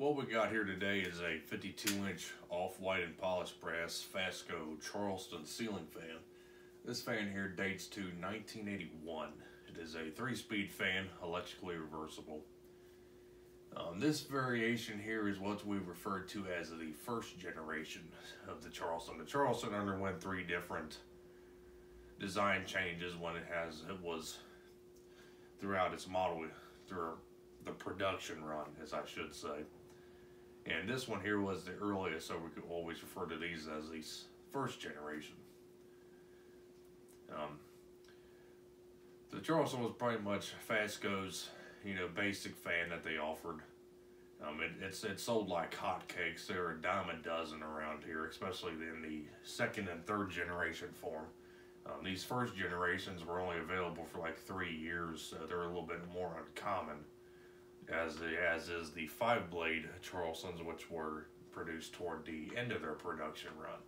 What we got here today is a 52 inch off-white and polished brass Fasco Charleston ceiling fan. This fan here dates to 1981. It is a three-speed fan, electrically reversible. Um, this variation here is what we refer to as the first generation of the Charleston. The Charleston underwent three different design changes when it has it was throughout its model through the production run, as I should say. And this one here was the earliest, so we could always refer to these as the first generation. Um, the Charleston was pretty much Fasco's, you know, basic fan that they offered. Um, it, it's it sold like hotcakes. There are a dime a dozen around here, especially in the second and third generation form. Um, these first generations were only available for like three years, so they're a little bit more uncommon as as is the five blade Charlestons, which were produced toward the end of their production run.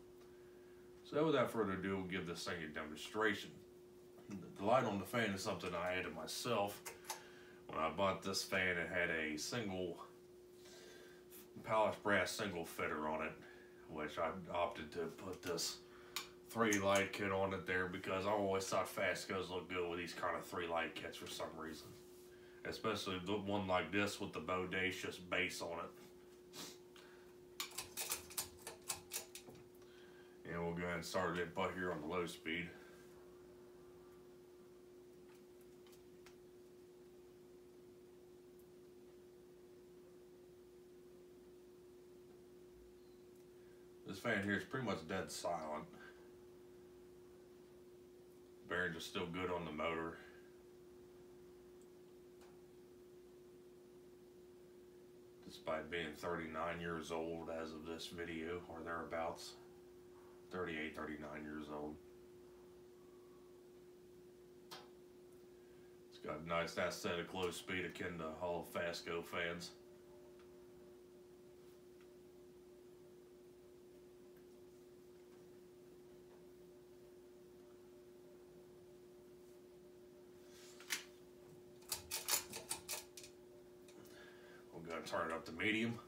So without further ado, we'll give this thing a demonstration. The light on the fan is something I added myself. When I bought this fan, it had a single polished brass single fitter on it, which I opted to put this three light kit on it there because I always thought Fascos look good with these kind of three light kits for some reason especially the one like this with the bodacious base on it. And we'll go ahead and start it but here on the low speed. This fan here is pretty much dead silent. Bearings are still good on the motor. Despite being 39 years old as of this video or thereabouts. 38 39 years old. It's got a nice aesthetic low speed akin to all Fasco fans gonna turn it up to medium.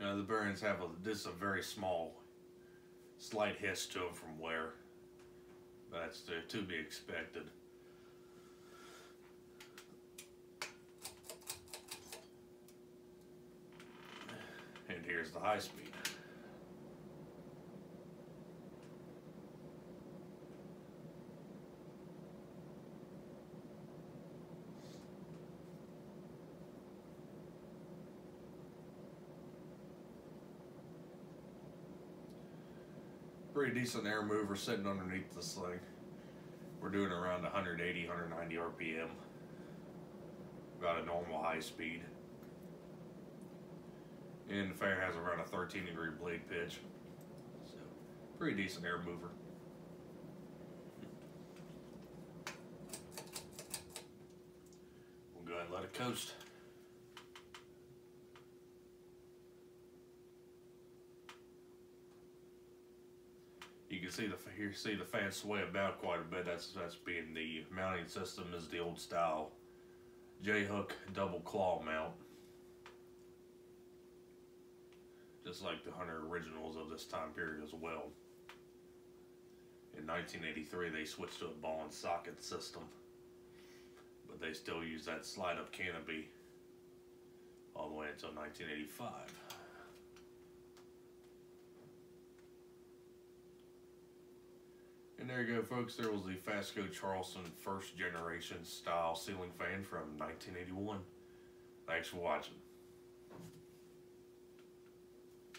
Now the bearings have a, this is a very small slight hiss to them from wear. That's to, to be expected. And here's the high speed. Pretty decent air mover sitting underneath this thing. We're doing around 180, 190 RPM. Got a normal high speed. And the fan has around a 13 degree blade pitch. So, pretty decent air mover. We'll go ahead and let it coast. You can see the here see the fan sway about quite a bit. That's that's being the mounting system is the old style J hook double claw mount, just like the Hunter originals of this time period as well. In 1983, they switched to a ball and socket system, but they still use that slide up canopy all the way until 1985. There you go, folks. There was the Fasco Charleston first generation style ceiling fan from 1981. Thanks for watching.